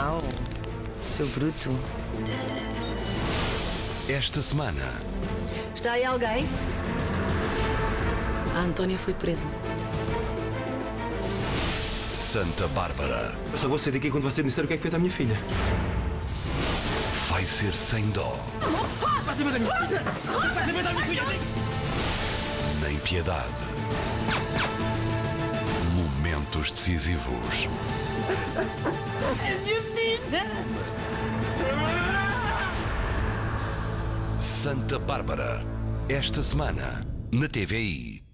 Au, seu bruto. Esta semana, Está aí alguém? A Antónia foi presa. Santa Bárbara Eu só vou sair daqui quando você me disser o que é que fez à minha filha. vai ser sem dó, nem piedade. Momentos decisivos. Santa Bárbara, esta semana, na TVI.